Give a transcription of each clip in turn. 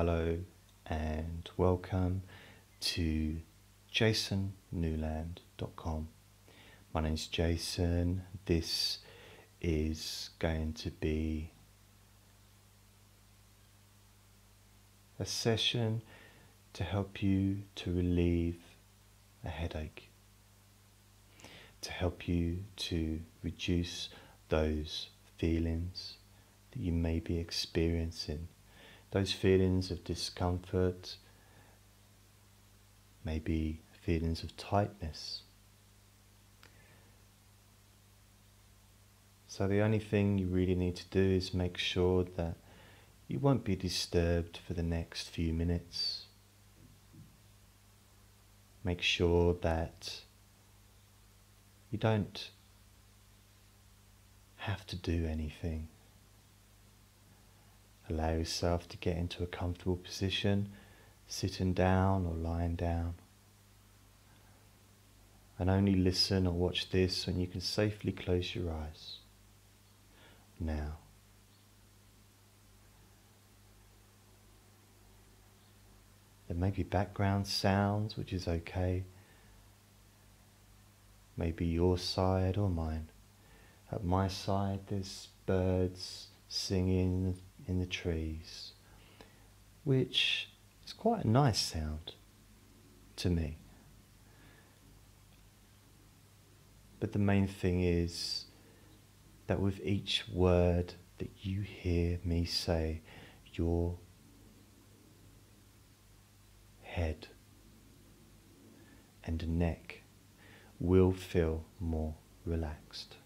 hello, and welcome to jasonnewland.com. My name is Jason. This is going to be a session to help you to relieve a headache, to help you to reduce those feelings that you may be experiencing, those feelings of discomfort, maybe feelings of tightness. So, the only thing you really need to do is make sure that you won't be disturbed for the next few minutes. Make sure that you don't have to do anything. Allow yourself to get into a comfortable position, sitting down or lying down. And only listen or watch this when you can safely close your eyes. Now. There may be background sounds, which is okay. Maybe your side or mine. At my side, there's birds singing in the trees, which is quite a nice sound to me. But the main thing is that with each word that you hear me say, your head and neck will feel more relaxed.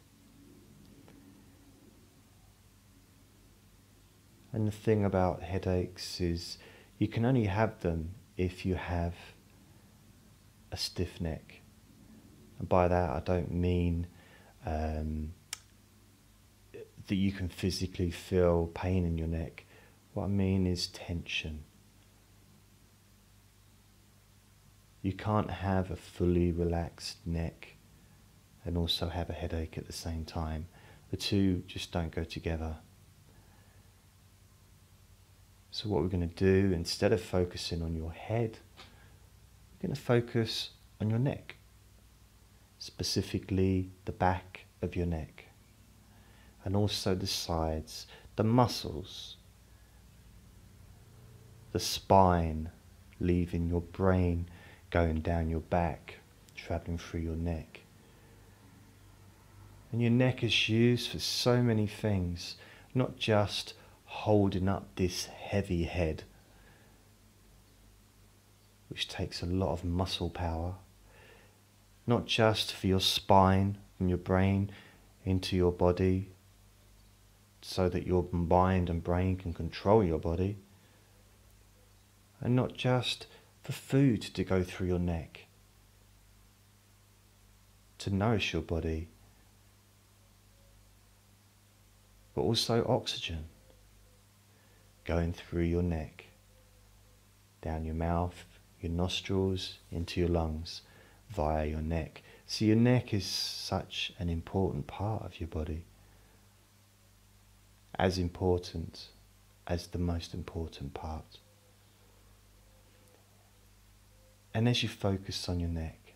And the thing about headaches is you can only have them if you have a stiff neck. And by that, I don't mean um, that you can physically feel pain in your neck. What I mean is tension. You can't have a fully relaxed neck and also have a headache at the same time. The two just don't go together. So, what we're going to do, instead of focusing on your head, we're going to focus on your neck, specifically the back of your neck, and also the sides, the muscles, the spine, leaving your brain going down your back, traveling through your neck. And your neck is used for so many things, not just holding up this heavy head, which takes a lot of muscle power, not just for your spine, from your brain into your body, so that your mind and brain can control your body, and not just for food to go through your neck, to nourish your body, but also oxygen going through your neck, down your mouth, your nostrils, into your lungs, via your neck. So your neck is such an important part of your body. As important as the most important part. And as you focus on your neck,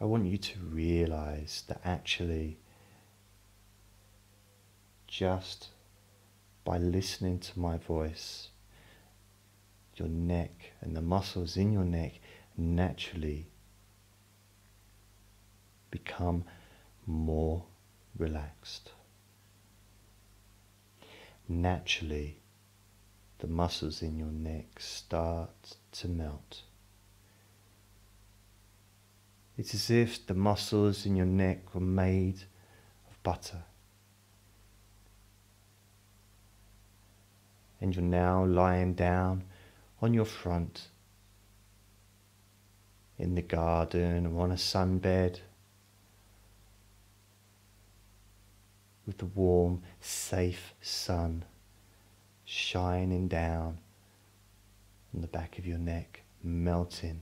I want you to realize that actually just by listening to my voice, your neck and the muscles in your neck naturally become more relaxed. Naturally, the muscles in your neck start to melt. It's as if the muscles in your neck were made of butter. And you're now lying down on your front in the garden or on a sunbed with the warm, safe sun shining down on the back of your neck, melting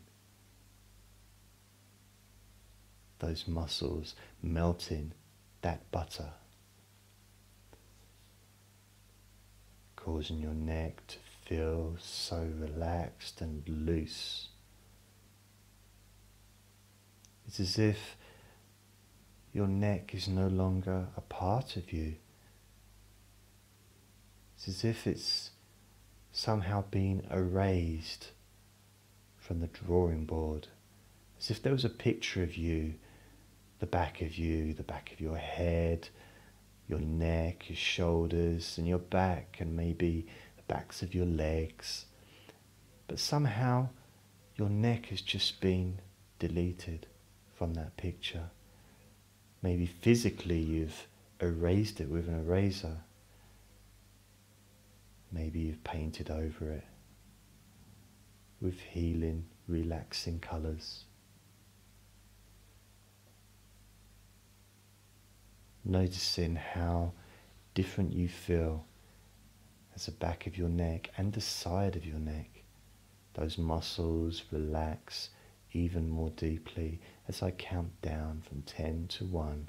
those muscles, melting that butter. Causing your neck to feel so relaxed and loose. It's as if your neck is no longer a part of you. It's as if it's somehow been erased from the drawing board. As if there was a picture of you, the back of you, the back of your head, your neck, your shoulders, and your back, and maybe the backs of your legs. But somehow your neck has just been deleted from that picture. Maybe physically you've erased it with an eraser. Maybe you've painted over it with healing, relaxing colours. Noticing how different you feel as the back of your neck and the side of your neck. Those muscles relax even more deeply as I count down from 10 to 1.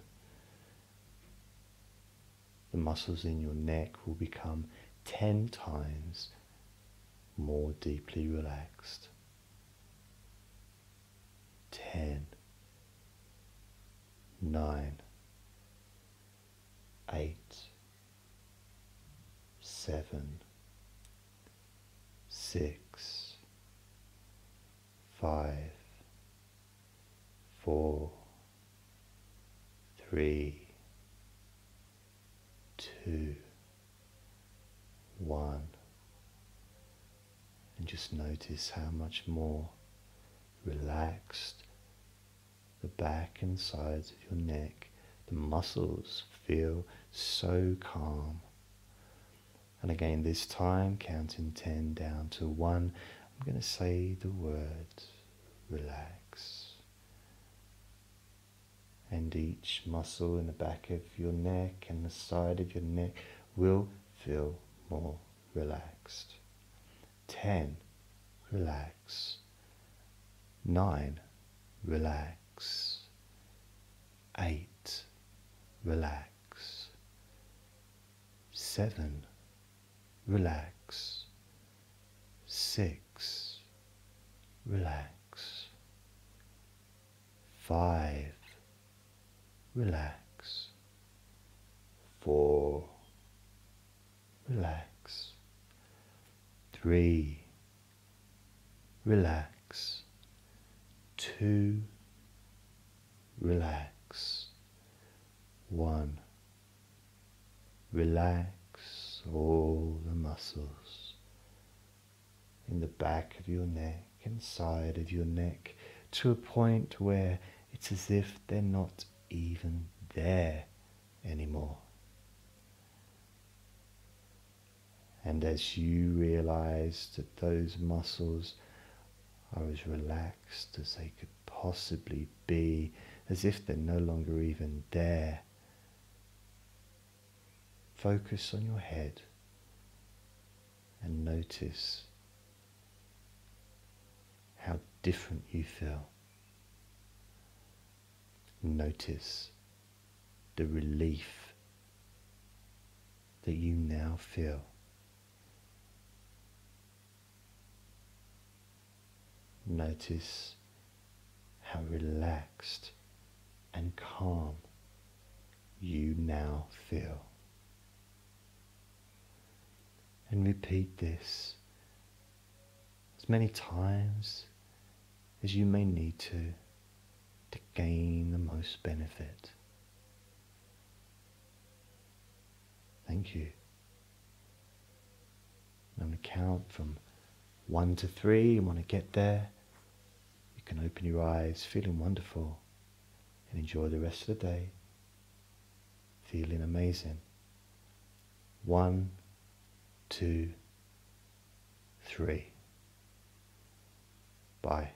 The muscles in your neck will become 10 times more deeply relaxed. 10, 9, 8, 7, 6, 5, four, three, two, one. And just notice how much more relaxed the back and sides of your neck, the muscles feel so calm. And again, this time, counting 10 down to 1, I'm going to say the word relax and each muscle in the back of your neck and the side of your neck will feel more relaxed. 10. Relax. 9. Relax. 8. Relax. 7. Relax. 6. Relax. 5 relax. Four, relax. Three, relax. Two, relax. One, relax all the muscles in the back of your neck and side of your neck to a point where it's as if they're not even there anymore. And as you realize that those muscles are as relaxed as they could possibly be, as if they're no longer even there, focus on your head and notice how different you feel. Notice the relief that you now feel. Notice how relaxed and calm you now feel. And repeat this as many times as you may need to to gain the most benefit. Thank you. I'm going to count from one to three. You want to get there. You can open your eyes, feeling wonderful, and enjoy the rest of the day, feeling amazing. One, two, three. Bye.